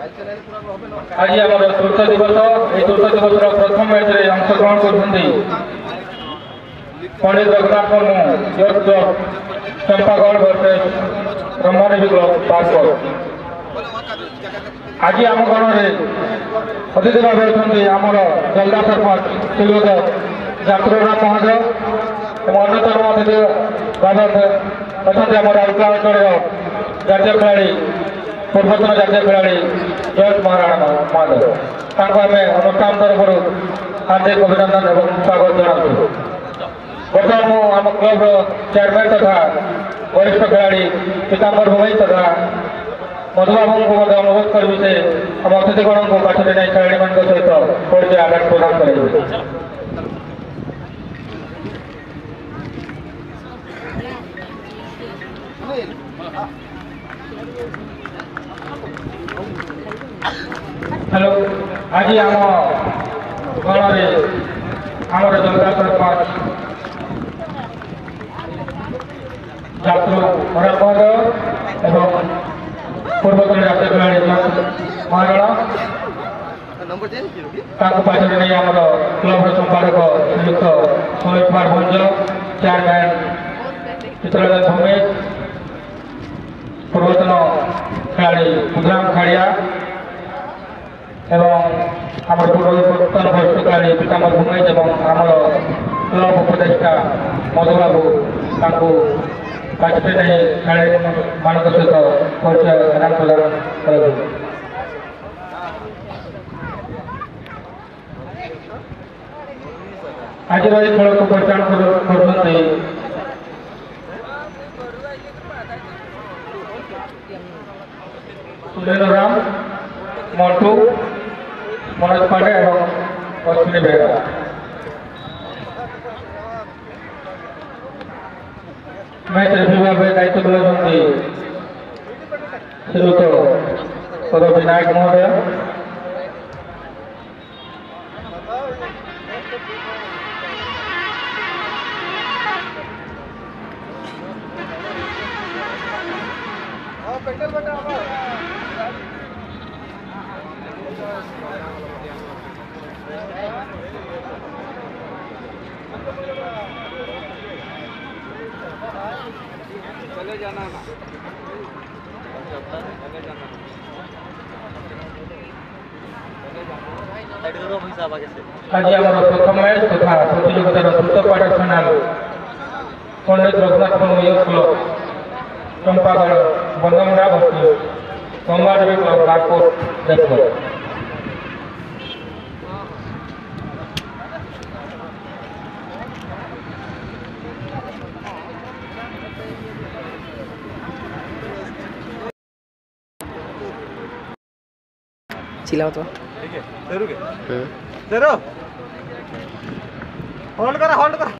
ଆଜି ଆମର ତୃତୀୟ ଦିବସ ଏହି ତୃତୀୟ ଦିବସର ପ୍ରଥମ ମ୍ୟାଚ୍ରେ ଅଂଶଗ୍ରହଣ କରୁଛନ୍ତି Pandit Raghunath Murmu yes club Champagarh versus Brahmadevi club ପାର୍କର ଆଜି ଆମ ଗଣରେ ଅତିଥି ଭାବେ ଅଛନ୍ତି ଆମର ଜଲଦା ସରପଞ୍ଚ ଶ୍ରୀଯୁକ୍ତ ଯାତ୍ରନାଥ ମହାଜ ଏବଂ ଅନ୍ୟତମ ଅତିଥି ଭାବେ ଅଛନ୍ତି ଆମ ରାଉରକେଲା ଅଞ୍ଚଳର ରାଜ୍ୟ ଖେଳାଳି પૂર્વતન જાતીય ખેલાડી જયેશ મહારાણા માધવ ତାଙ୍କୁ ଆମେ ଅନୁଷ୍ଠାନ ତରଫରୁ ହାର୍ଦ୍ଦିକ ଅଭିନନ୍ଦନ ଏବଂ ସ୍ୱାଗତ ଜଣାଉଛୁ ବର୍ତ୍ତମାନ ମୁଁ ଆମ କ୍ଲବ୍ର ଚେୟାରମ୍ୟାନ୍ ତଥା ବରିଷ୍ଠ ଖେଳାଳି ପୀତାମ୍ବର ଭୂମି ତଥା ମଧୁବାବୁଙ୍କୁ ମଧ୍ୟ ଅନୁରୋଧ କରିବୁ ଯେ ଆମ ଅତିଥିଗଣଙ୍କୁ ପାଠରେ ନେଇ ଖେଳାଳିମାନଙ୍କ ସହିତ ପରିଚୟ ଆଦାନ ପ୍ରଦାନ କରିବେ Thank you. ହ୍ୟାଲୋ ଆଜି ଆମ ଗଣରେ ଆମର ଜନତା ସରପଞ୍ଚ ଛାତ୍ର ଖରାପଦ ଏବଂ ପୂର୍ବତନ ଜାତୀୟ ଖେଳାଳି ମହାରଣା ତାଙ୍କ ପାଖରେ ନେଇ ଆମର କ୍ଲବର ସମ୍ପାଦକ ଶ୍ରୀଯୁକ୍ତ ସମୀର କୁମାର ଭଞ୍ଜ ଚେୟାରମ୍ୟାନ୍ ଚିତ୍ରରଞ୍ଜନ ଭମେଶ কালী গ্রাম খাড়িয়া এবং আমার পূর্ববর্তন ভবিষ্যৎকালী পিতাম্বর ভূমিজ এবং আমার ক্লব উপদেষ্টা মধুবাবু তাঁকু ବାଜପେୟୀ କାଳେ ମାନଙ୍କ ସହିତ ପରିଚୟ ଆଦାନ ପ୍ରଦାନ କରାଯିବ ଆଜିର ଏହି ଖେଳକୁ ପରିଚାଳନା କରୁଛନ୍ତି সুরেন্দ্ররাম মন্টু মনোজ পাণ্ডে এবং অশ্বিনী বেগা ম্যাচ রেফারি দায়িত্ব তুলে শ্রীযুক্ত পদবিনায়ক মহোদয় चले जाना ना चले जाना আজ আমার প্রথমের তথা প্রতিযোগিতার দ্রুত পাঠ শোনাল পণ্ডিত রঘুনাথ মূল চম্পাগড় बलराम बस सोमवार में क्लब बागकोट जयपुर चिल्लाओ तो ठीक है जरूर जरूर होल्ड करा होल्ड करा